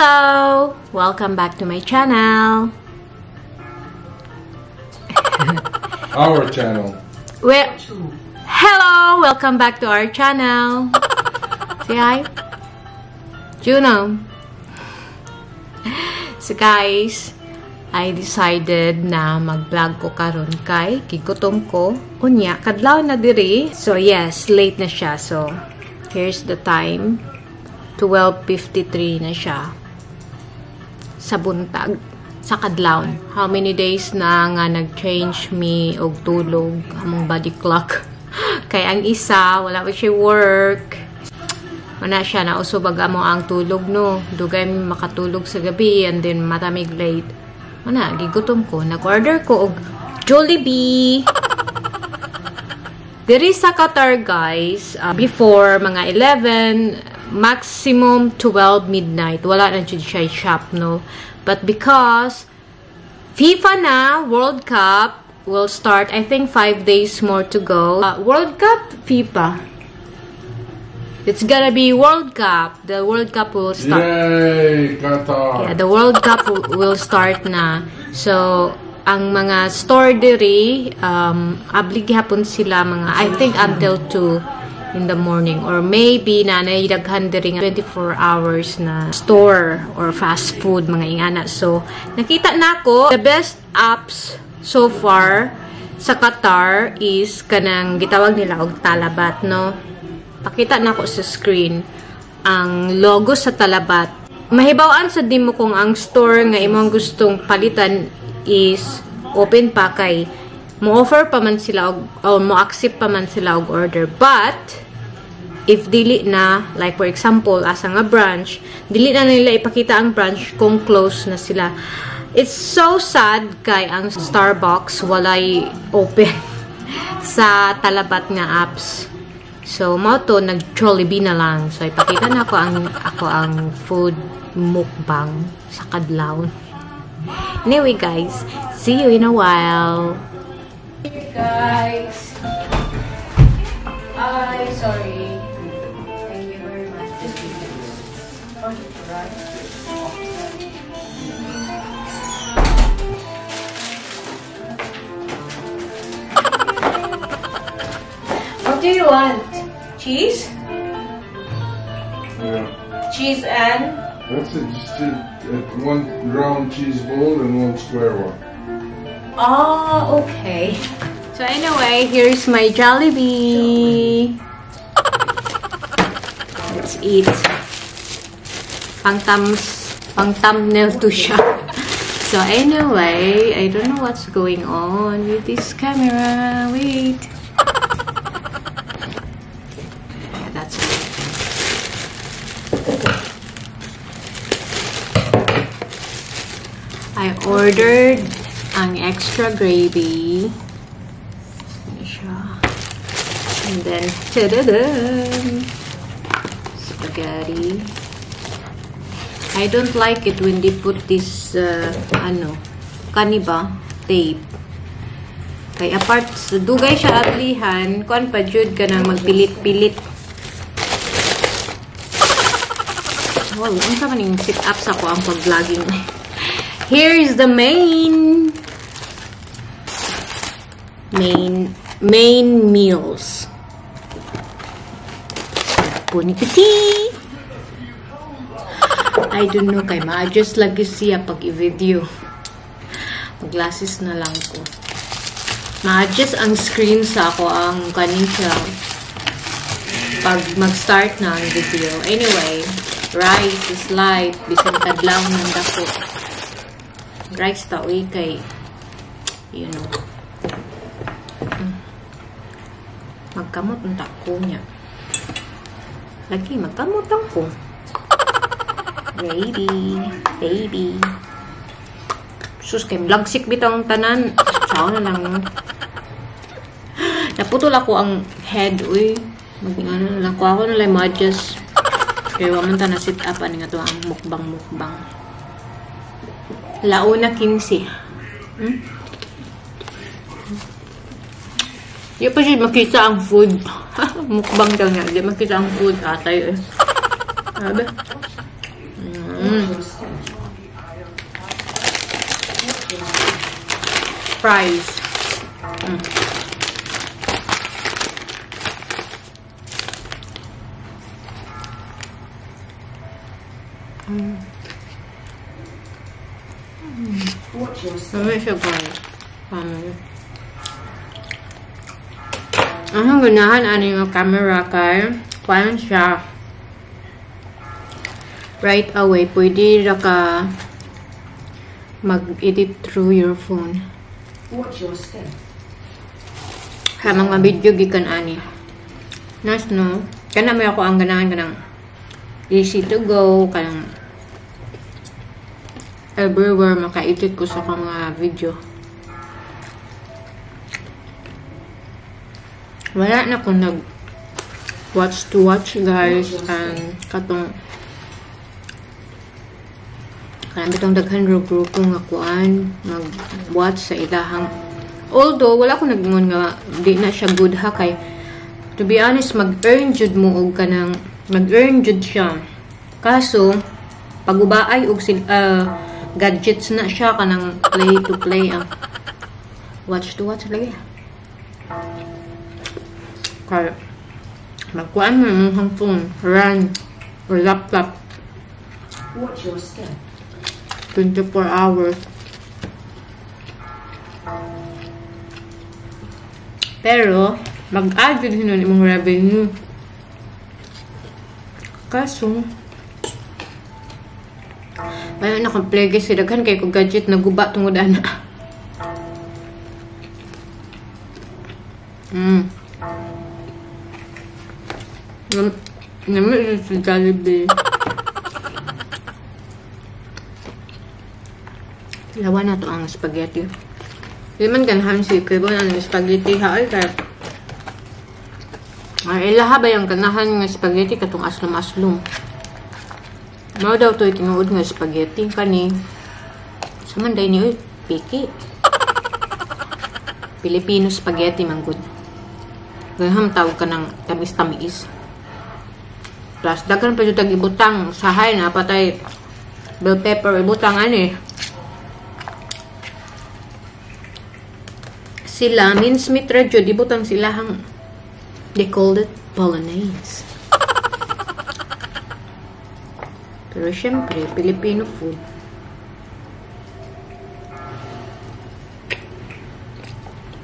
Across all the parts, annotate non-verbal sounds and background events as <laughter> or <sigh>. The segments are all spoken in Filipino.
Hello! Welcome back to my channel. <laughs> Our channel. Well, hello! Welcome back to our channel. <laughs> Say hi. Juno. So guys, I decided na mag-vlog ko karon kay gigutom ko. Unya, kadlaw na diri. So yes, late na siya. So here's the time. 12.53 na siya. Sa buntag. Sa kadlaw. How many days na nga nag-change me og tulog among body clock. <laughs> kay ang isa, wala pa siya work. Mana siya, nausubag mo ang tulog no. Dugay makatulog sa gabi and then matamig late. Mana, gigutom ko. Nag-order ko og Jollibee. <laughs> Diri sa Qatar, guys, uh, before mga 11, maximum 12 midnight. Wala na siya shop, no? But because FIFA na, World Cup will start, I think, 5 days more to go. Uh, World Cup, FIFA. It's gonna be World Cup. The World Cup will start. Yay, Qatar. Yeah, the World Cup will start na. So, ang mga store diri, um, abli gihapon sila mga, I think until 2 in the morning. Or maybe na naidaghan diri nga 24 hours na store or fast food, mga ingana. So, nakita na ako, the best apps so far sa Qatar is kanang gitawag nila og talabat, no? Pakita na ako sa screen ang logo sa talabat. Mahibawaan sa dimo kung ang store nga imong gustong palitan is open pa kay mo offer pa man sila og o mo accept pa man sila og order but if dili na like for example asa nga branch dili na nila ipakita ang branch kung close na sila it's so sad kay ang Starbucks walay open <laughs> sa talabat nga apps So, mo to, nag-Jollibee na lang. So, ipakita na ako ang, ako ang food mukbang sa kadlaw. Anyway, guys, see you in a while. Guys. Ay, sorry. Thank you very much. <laughs> What do you want? Cheese? Yeah. Cheese and That's it. Just a, a, uh, one round cheese ball and one square one. Oh, okay. So anyway, here's my Jollibee. Let's eat. Pang thumbs, pang thumbnail to siya. So anyway, I don't know what's going on with this camera. Wait. Yeah, that's it. I ordered ang extra gravy. Then, ta-da-dan! Spaghetti. I don't like it when they put this, uh, ano, kaniba, tape. Kay apart, dugay siya ablihan, kuan pa jud ka nang magpilit-pilit. Wow, ang sa maning sit up sa ko ang pag-vlogging. <laughs> Here's the main main main meals. Punikiti! I don't know kay ma-adjust lagi siya pag i-video. Mag-glasses na lang ko. Ma-adjust ang screen sa ako ang kanin pag mag-start na ang video. Anyway, rice is light. Bisan kadlaw ng dako. Rice ta uy kay you know. Magkamot ang tako niya. Lagi, magkamot ang ko. Baby, baby. Sus, kay lagsik bitang tanan. Sao na lang. Naputol ako ang head, uy. Mag, ano na lang ko. Ako na lang ma-adjust. Kaya waman ta na sit up. Ano nga to ang mukbang-mukbang. Launa 15. Hmm? Di pa siya makita ang food. <laughs> Mukbang daw niya. Di makita ang food. Ah, Atay eh. Sabi. Mm. Fries. Mm. Mm. Mm. Sabi siya ba? Paano yun? Ang ganahan ano yung camera kay kuan siya right away pwede ra ka mag-edit through your phone. Watch your step. Ha mga video gikan ani. Nice no? Kana may ako ang ganahan kanang easy to go kanang everywhere maka-edit ko sa mga video. Wala na ko nag watch to watch guys and katong kanang bitong daghan ro grupo nga kuan mag watch sa ilahang. Although wala ko nagingon nga di na siya good ha kay to be honest mag-earn jud mo og kanang mag-earn jud siya. Kaso pagubaay og sil ah, gadgets na siya kanang play to play ang watch to watch lagi kaya magkuan mo ang imong phone run or laptop Watch your step. 24 hours pero mag-add yun nun imong revenue kaso Bayan na plege si daghan kay ko gadget na guba tungod ana. Nam Nami si Jollibee. Lawan na to ang spaghetti. Di man ganahan si Kibo ang spaghetti ha ay kaya. Ay, ilaha ba yung ganahan nga spaghetti katong aslom-aslom? Mao daw to tinuod nga spaghetti kani. Samanday ni oy, piki. Filipino spaghetti man gud. Gaham tawag ka ng tamis-tamis. Plus, daghan pa yung ibutang sahay na patay bell pepper ibutang ani. Sila, mincemeat ra jud ibutang sila hang they called it bolognese. <laughs> Pero syempre, Filipino food.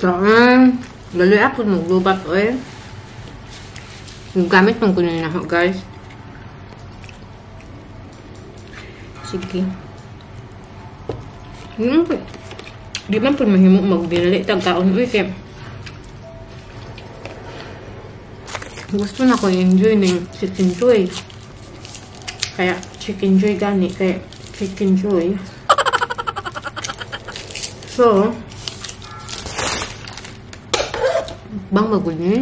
Saan? Lalo ako maglubat o eh. Yung gamit mong kunin na ako, guys. Sige. Hmm. Di man po mahimo magbili. Tagkaon uy kay gusto na ko enjoy ng chicken joy. Kaya chicken joy gani Kaya chicken joy. So, bang magul ni?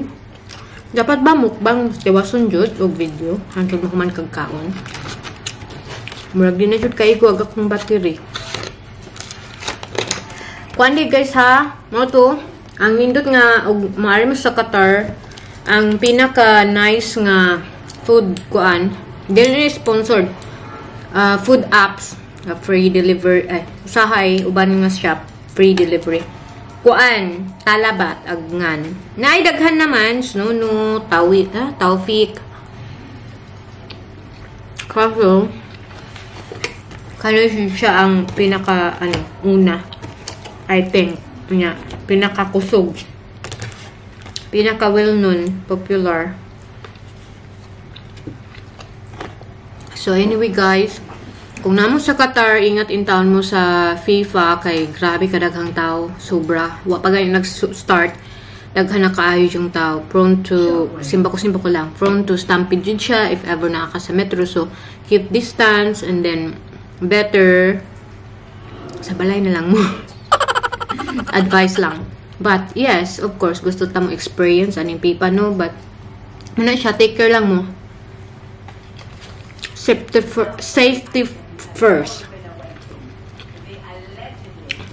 Dapat ba mukbang tiwason jud og video hangtod mo man kag kaon? Murag din na jud kay ko agak kong battery. Kuandi guys ha, mo to, ang nindot nga og maaari mo sa Qatar, ang pinaka nice nga food kuan, dili sponsored. Uh, food apps, uh, free delivery, ay, usahay, uban nga shop, free delivery. Kuan, talabat, agngan. Naidaghan naman, snuno, tawit, ha, tawfik. Kaso, kano siya ang pinaka, ano, una. I think, niya, pinaka kusog. Pinaka well-known, popular. So, anyway guys, kung namo sa Qatar, ingat in town mo sa FIFA kay grabe kadaghang tao, sobra. Wa pa gani nag-start, daghan na kaayo yung tao. Prone to, simba ko simba ko lang, prone to stampede yun siya if ever nakaka sa metro. So, keep distance and then better sa balay na lang mo. <laughs> Advice lang. But, yes, of course, gusto ta mo experience aning pipa, no? But, ano siya, take care lang mo. Safety, fir- safety first.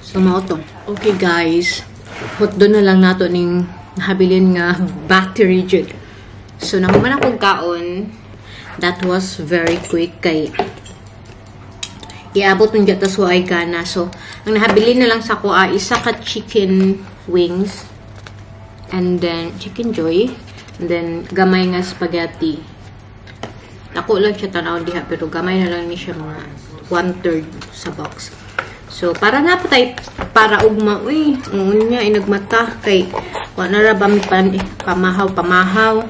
So, mao to. Okay, guys. Hot doon na lang nato ning nahabilin nga <laughs> battery jud. So, nakuman akong kaon. That was very quick kay iabot ng jata so ay kana. So, ang nahabili na lang sa ko ay isa ka chicken wings and then chicken joy and then gamay nga spaghetti. Ako lang siya tanaw diha pero gamay na lang ni siya mga one third sa box. So, para na po tayo, para ugma, uy, ngun niya, inagmata, kay, wala na ba pan, eh, pamahaw, pamahaw.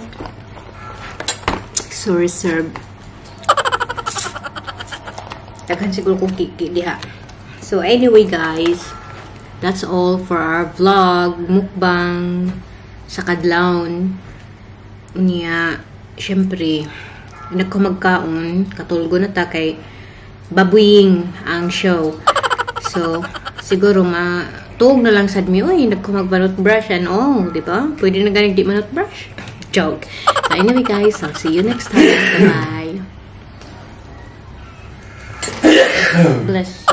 So, reserve. Daghan siguro kong kiki diha. So, anyway, guys, that's all for our vlog, mukbang, sa kadlawon. Niya, syempre, nagko magkaon, katulgo na ta kay babuing ang show. <laughs> So, siguro ma tuog na lang sad mi, uy, nagko magbalot brush and all, di ba? Pwede na ganig di manot brush. Joke. <laughs> So, anyway guys, I'll see you next time. Bye. <laughs> Bless.